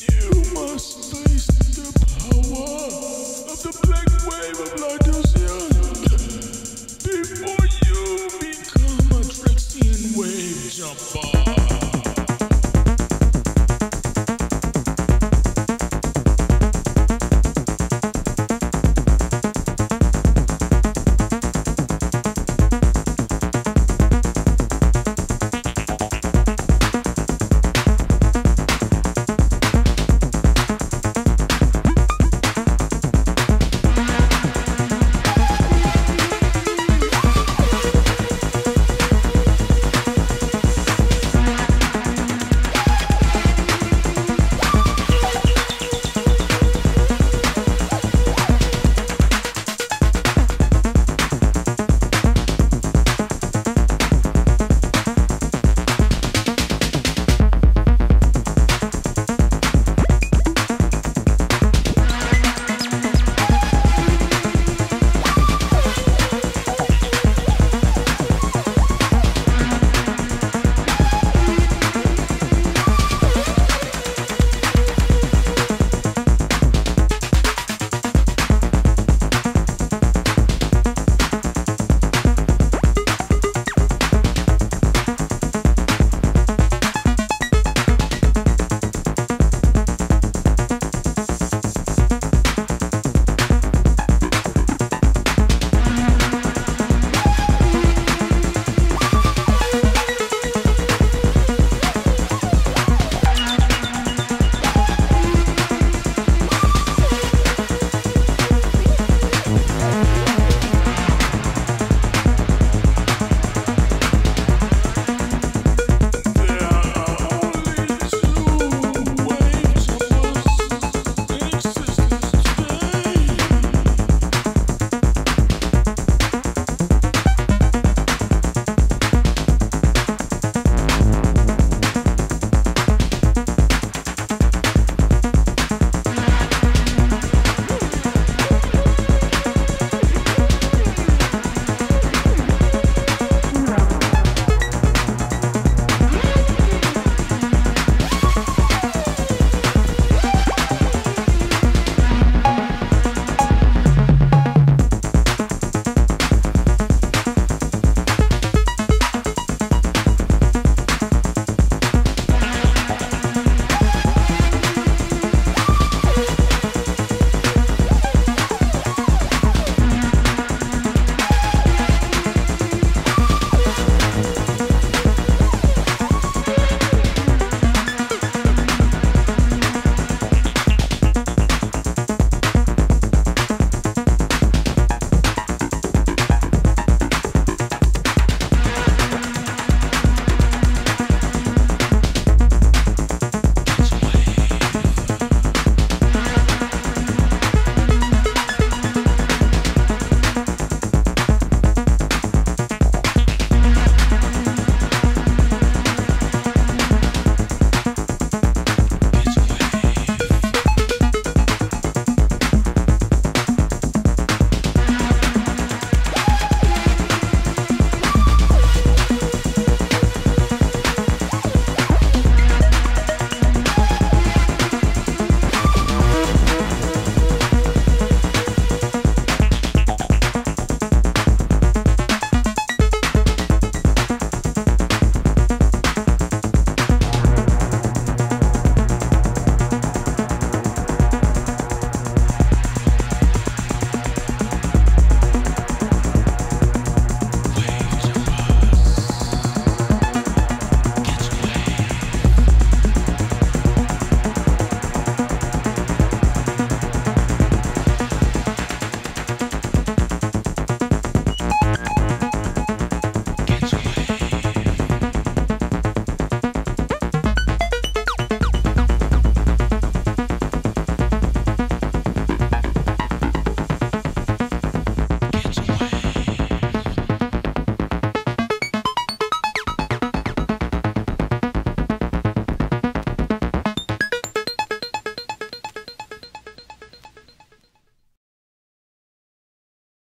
You must face the power of the black wave of light.